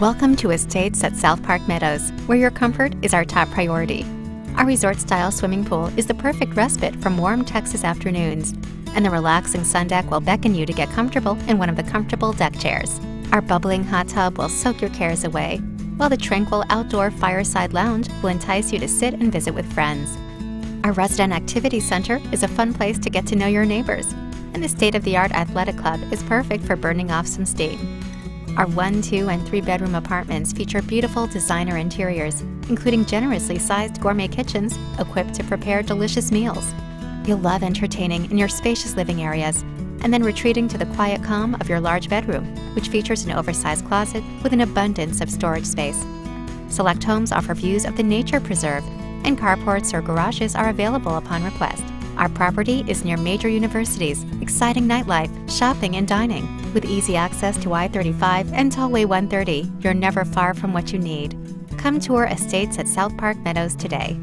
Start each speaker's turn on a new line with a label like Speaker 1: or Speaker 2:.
Speaker 1: Welcome to Estates at Southpark Meadows, where your comfort is our top priority. Our resort style swimming pool is the perfect respite from warm Texas afternoons, and the relaxing sun deck will beckon you to get comfortable in one of the comfortable deck chairs. Our bubbling hot tub will soak your cares away, while the tranquil outdoor fireside lounge will entice you to sit and visit with friends. Our resident activity center is a fun place to get to know your neighbors, and the state of the art athletic club is perfect for burning off some steam. Our one, two, and three bedroom apartments feature beautiful designer interiors, including generously sized gourmet kitchens equipped to prepare delicious meals. You'll love entertaining in your spacious living areas and then retreating to the quiet calm of your large bedroom, which features an oversized closet with an abundance of storage space. Select homes offer views of the nature preserve, and carports or garages are available upon request. Our property is near major universities, exciting nightlife, shopping, and dining. With easy access to I 35 and Tollway 130, you're never far from what you need. Come tour Estates at Southpark Meadows today.